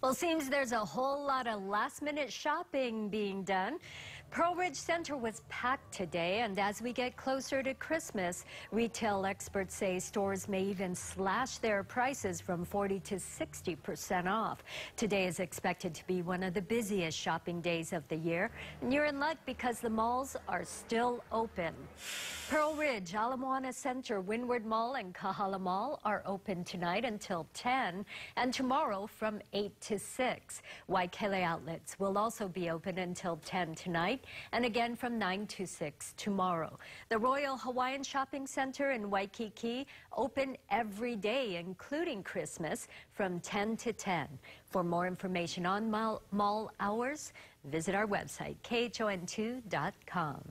Well, it seems there's a whole lot of last-minute shopping being done. Pearlridge Center was packed today, and as we get closer to Christmas, retail experts say stores may even slash their prices from 40 to 60 percent off. Today is expected to be one of the busiest shopping days of the year, and you're in luck because the malls are still open. Pearlridge, Ala Moana Center, Windward Mall, and Kahala Mall are open tonight until 10, and tomorrow from 8 to 6. Waikele outlets will also be open until 10 tonight and again from 9 to 6 tomorrow. The Royal Hawaiian Shopping Center in Waikiki open every day, including Christmas, from 10 to 10. For more information on mall, mall hours, visit our website, khon2.com.